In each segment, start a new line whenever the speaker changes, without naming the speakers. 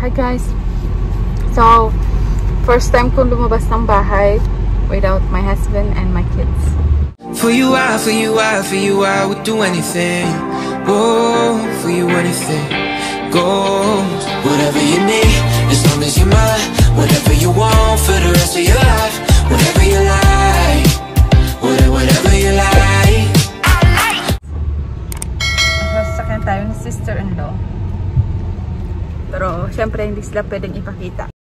Hi guys! So, first time kong lumabas ng bahay without my husband and my kids.
For you, I, for you, I, for you, I would do anything. Oh, for you, anything goes. Whatever you need, as long as you're mine. Whatever you want for the rest of your life. Whatever you like.
Syempre, hindi sila pwedeng ipakita.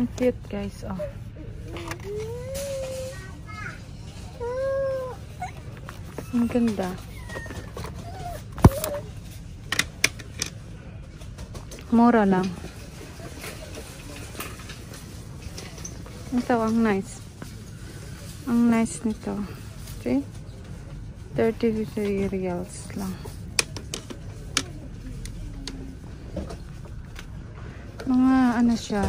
Ang cute guys, oh. Ang ganda. Mura lang. Ito, ang nice. Ang nice nito. See? 33 reals lang. Mga ano siya.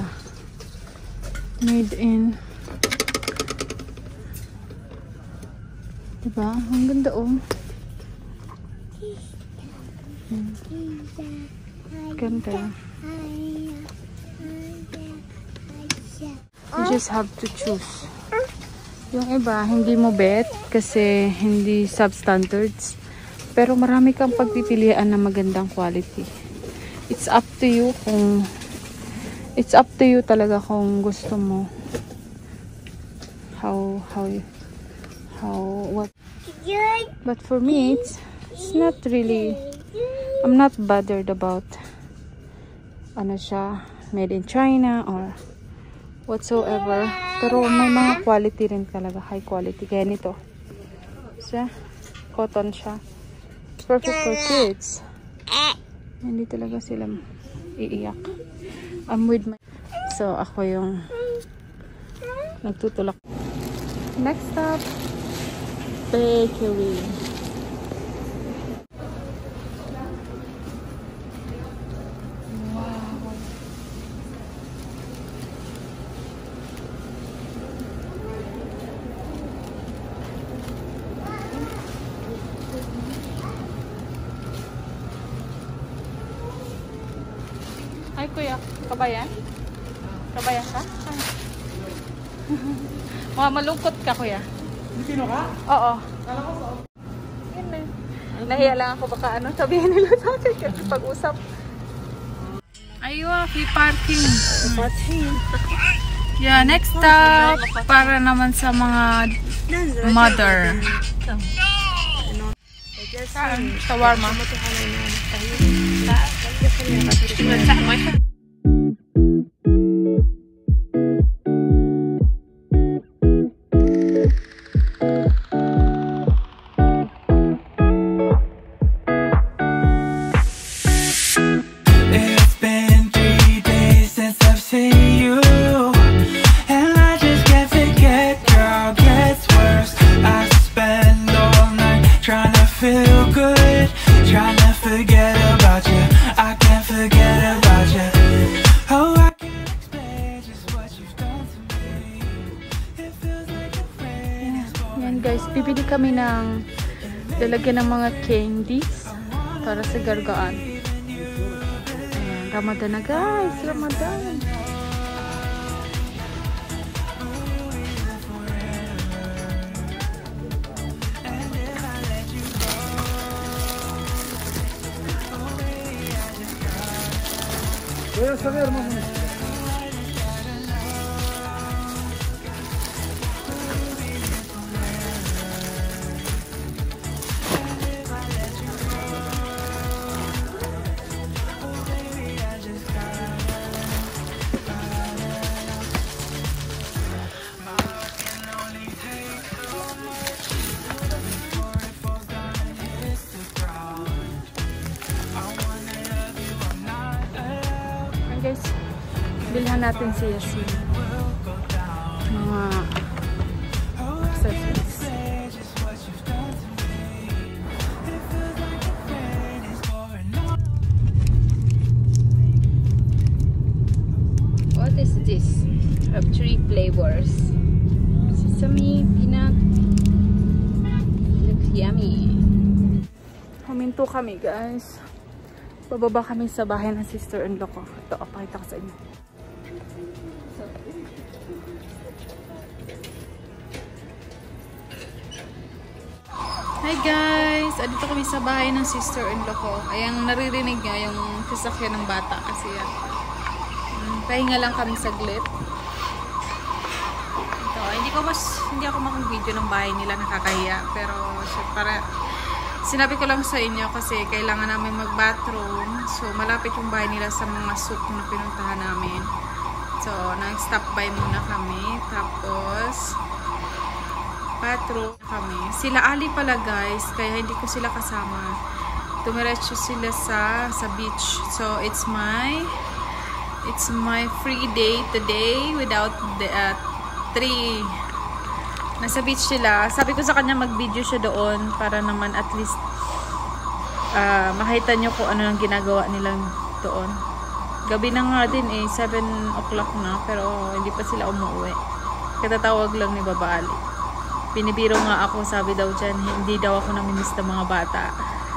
Made in. Diba? Ang ganda oh. Ganda. You just have to choose. Yung iba, hindi mo bet kasi hindi substandards. Pero marami kang pagpipilian na magandang quality. It's up to you kung it's up to you talaga kung gusto mo. How how how what? But for me it's it's not really I'm not bothered about ano siya made in China or whatsoever. Pero may mga quality rin talaga high quality. Kaya nito. Siya cotton siya. Perfect for kids. Hindi talaga sila iiyak I'm with my so ako yung nagtutulak. Next stop bakery Kabayan? Kabayan ka? Mga malungkot ka, kuya.
Sino ka?
Oo. Yan na. Nahiya lang ako baka ano sabihin nila sa akin kasi pag-usap. Aywa, free parking. Parking. Yeah, next stop para naman sa mga mother. Saan? Shawarma.
It's good Trying to forget about you I can't forget about you Oh, I can't explain just what you've done to me It feels like a friend yeah.
Guys, bibili kami ng lalagyan ng mga candies para sa gargaan. Ayan, Ramadan na guys! Ramadan!
Saber más.
Natin si Yasin. Mga accessories. What is this? Have three flavors. Sesame, peanut. Looks yummy. Huminto kami guys. Bababa kami sa bahay ng sister-in-law ko. Ito, pakita ko sa inyo. Hi guys! Andito kami sa bahay ng sister-in-law ko. Ayan, naririnig nyo yung sasakyan ng bata kasi yan. Mm, pahinga lang kami saglit. Ito, hindi ko mas, hindi ako makang-video ng bahay nila nakakahiya. Pero, siya, para, Sinabi ko lang sa inyo kasi kailangan namin mag-bathroom. So, malapit yung bahay nila sa mga souk na pinuntahan namin. So, nag-stop by muna kami. Tapos, bathroom kami. Sila Ali pala guys, kaya hindi ko sila kasama. Tumiretso sila sa sa beach. So, it's my it's my free day today without the uh, three nasa beach sila. Sabi ko sa kanya mag-video siya doon para naman at least ah, makita nyo kung ano ang ginagawa nilang doon. Gabi na nga din eh, 7 o'clock na pero hindi pa sila umuwi. Katatawag lang ni Baba Ali. Binibiro nga ako, sabi daw dyan, hindi daw ako namimiss ng mga bata.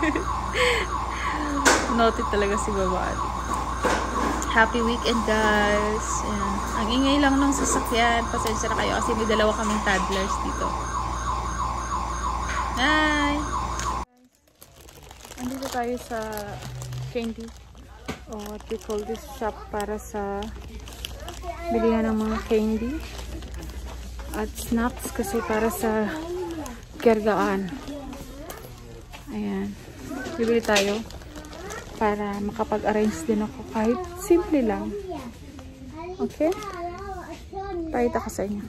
Noted talaga si Baba Ali. Happy weekend guys. Ayan. Ang ingay lang ng sasakyan. Pasensya na kayo kasi may dalawa kaming toddlers dito. Hi! Andito tayo sa candy or what we call this shop para sa bilihan ng mga candy at snacks kasi para sa gergaan. Ayan. Bibili tayo para makapag-arrange din ako kahit simple lang. Okay? Pakita ko sa inyo.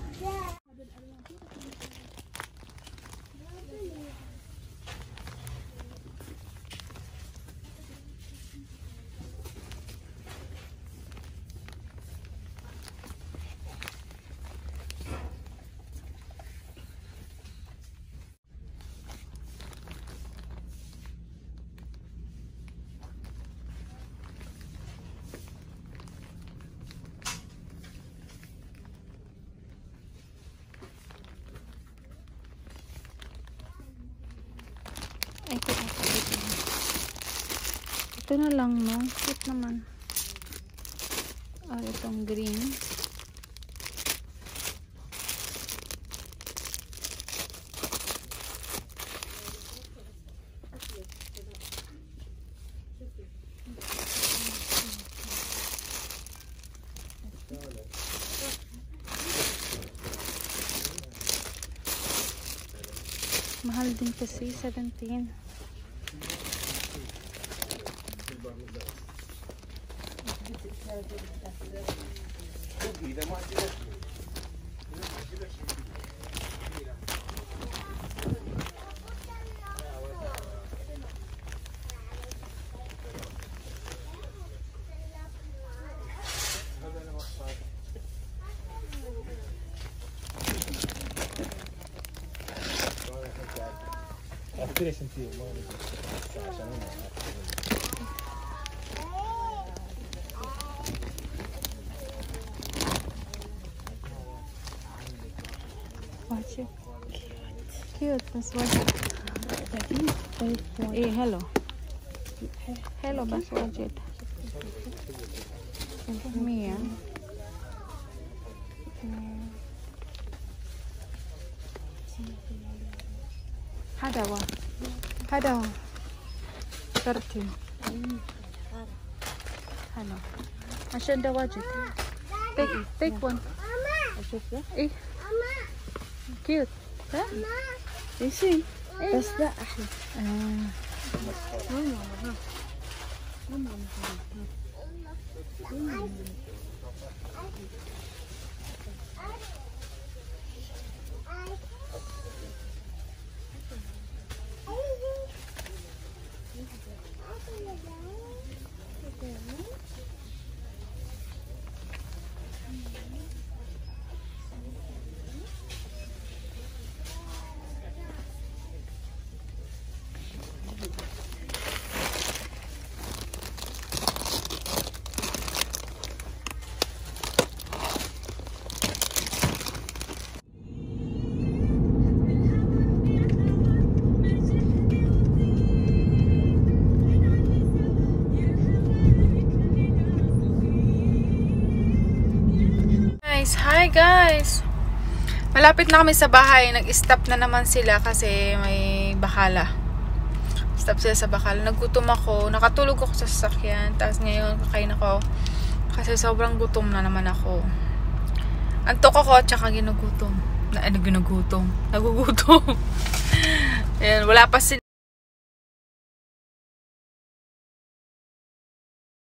Ito, ito, ito. Ito na lang, no? Cute naman. Ah, itong green. Mahal din kasi, 17.
Tiene sentido. ¿no?
Watch it. Cute. Cute. بس واجد. إيه حلو. حلو بس واجد. مية. هذا هو. هذا هو. ترتي. حلو. عشان ده واجد. Take take one. إيه كيوت ها
ماشي بس ده أحلى.
آه. ماما Malapit na kami sa bahay. Nag-stop na naman sila kasi may bakala. Stop sila sa bakala. Nagutom ako. Nakatulog ako sa sasakyan. Tapos ngayon, kakain ako. Kasi sobrang gutom na naman ako. Antok ako at saka ginugutom. Na, ano ginugutom? Nagugutom. Ayan, wala pa sila.